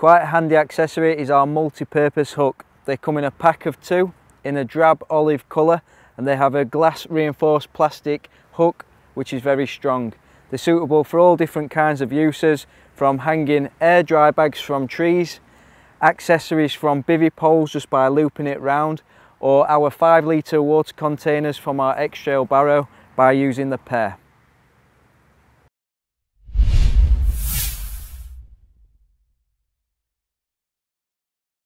Quite a handy accessory is our multi-purpose hook. They come in a pack of two in a drab olive colour and they have a glass reinforced plastic hook which is very strong. They're suitable for all different kinds of uses from hanging air dry bags from trees, accessories from bivvy poles just by looping it round or our 5 litre water containers from our X-Trail barrow by using the pair.